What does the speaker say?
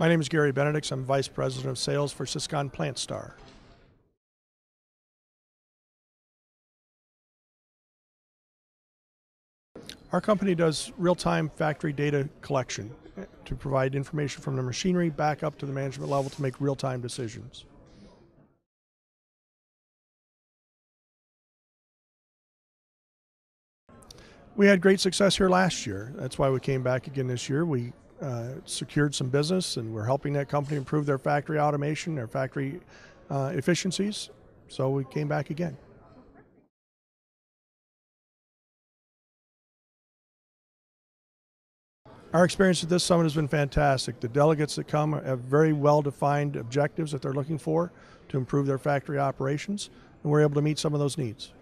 My name is Gary Benedicts. I'm Vice President of Sales for Syscon PlantStar. Our company does real-time factory data collection to provide information from the machinery back up to the management level to make real-time decisions. We had great success here last year. That's why we came back again this year. We uh, secured some business and we're helping that company improve their factory automation, their factory uh, efficiencies. So we came back again. Our experience at this summit has been fantastic. The delegates that come have very well defined objectives that they're looking for to improve their factory operations, and we're able to meet some of those needs.